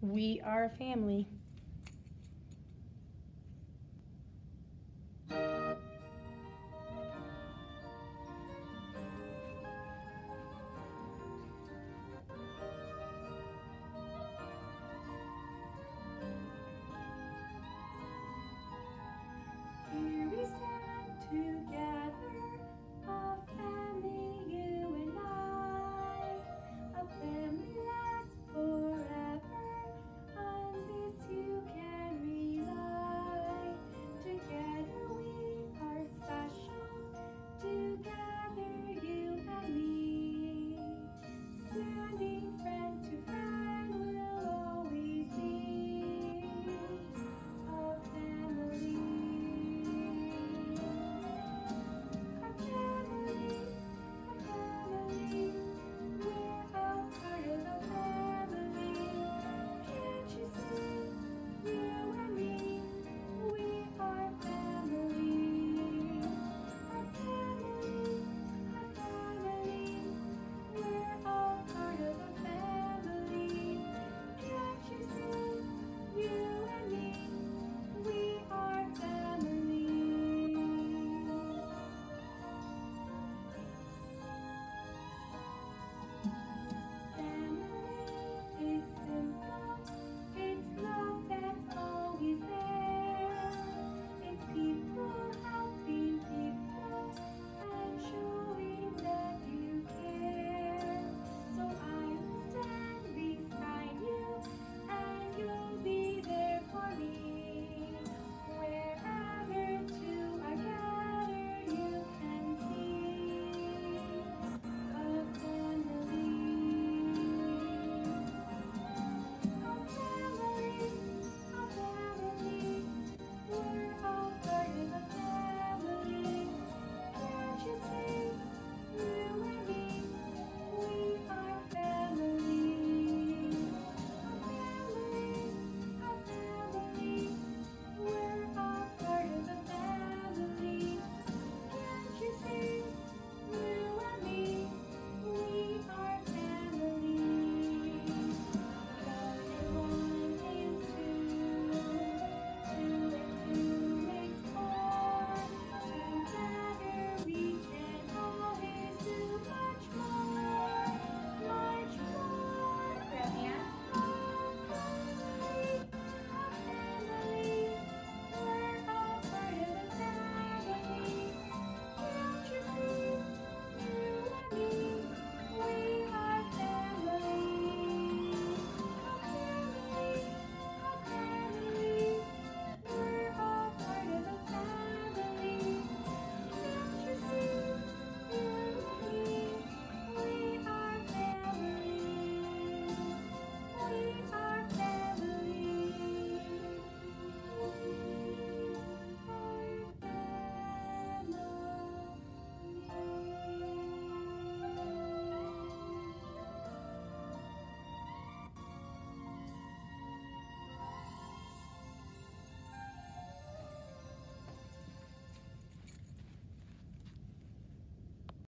We are a family.